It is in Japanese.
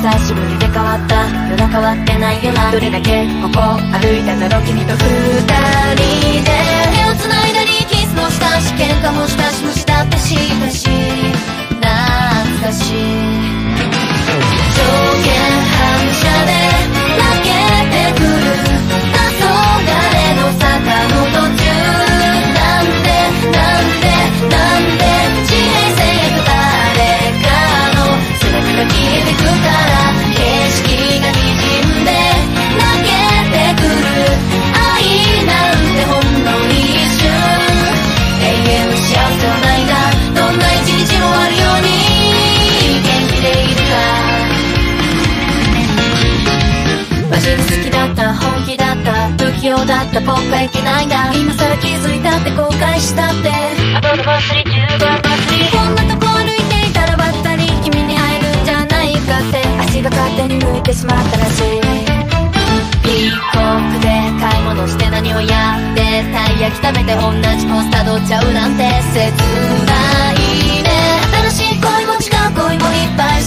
久しぶりで変わった。世の変わってないよな。どれだけここ歩いたんだろう君と二人でった本気だった不器用だった僕はいけないんだ。今さら気づいたって後悔したって。後の祭り中盤祭りこんなとこ歩いていたらばったり君に会えるんじゃないかって。足が勝手に向いてしまったらしい。ピーコックで買い物して何をやってたい焼き食べて同じコースたどっちゃうなんて切ないね。新しい恋も違う恋もいっぱい